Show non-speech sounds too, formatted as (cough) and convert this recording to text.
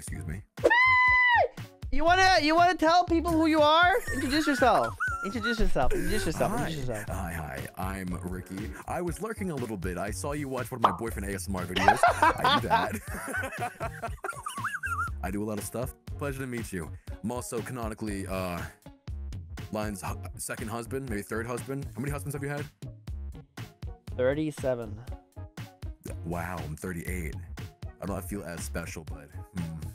Excuse me. You wanna you wanna tell people who you are? Introduce yourself. Introduce yourself. Introduce yourself. Hi. Introduce yourself. Hi, hi. I'm Ricky. I was lurking a little bit. I saw you watch one of my boyfriend ASMR videos. I do that. (laughs) I do a lot of stuff. Pleasure to meet you. I'm also canonically uh Line's hu- second husband, maybe third husband. How many husbands have you had? Thirty-seven. Wow, I'm 38. I don't feel as special, but hmm.